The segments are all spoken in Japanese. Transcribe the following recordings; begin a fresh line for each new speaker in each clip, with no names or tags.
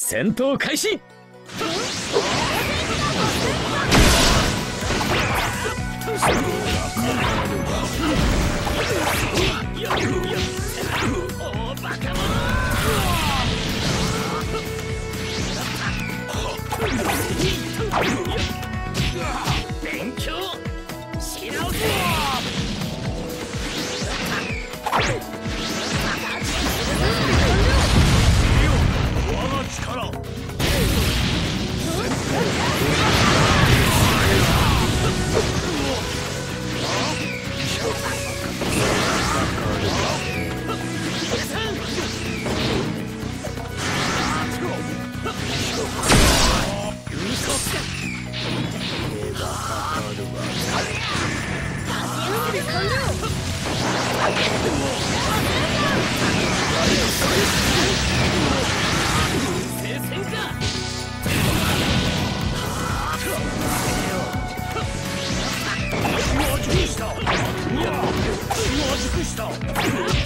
戦闘開始。した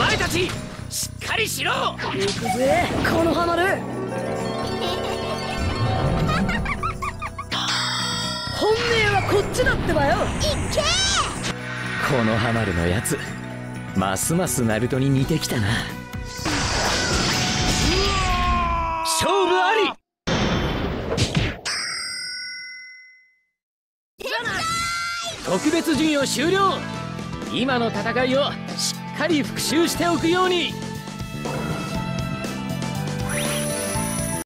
前たちしっかりしろ！
行くぜ。このハマる。本命はこっちだってばよ。
このハマるのやつますますナルトに似てきたな。勝負あり！特別授業終了！今の戦いをしっかり復習しておくように。